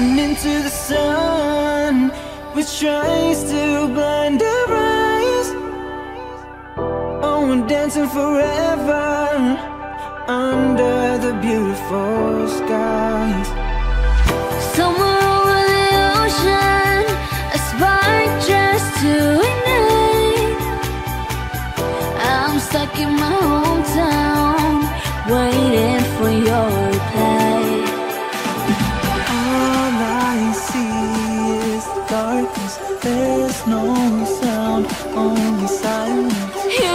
into the sun, which tries to blind our eyes. Oh, we're dancing forever under the beautiful skies. Somewhere over the ocean, a spark just to ignite. I'm stuck in my hometown, darkness. There's no sound, only silence.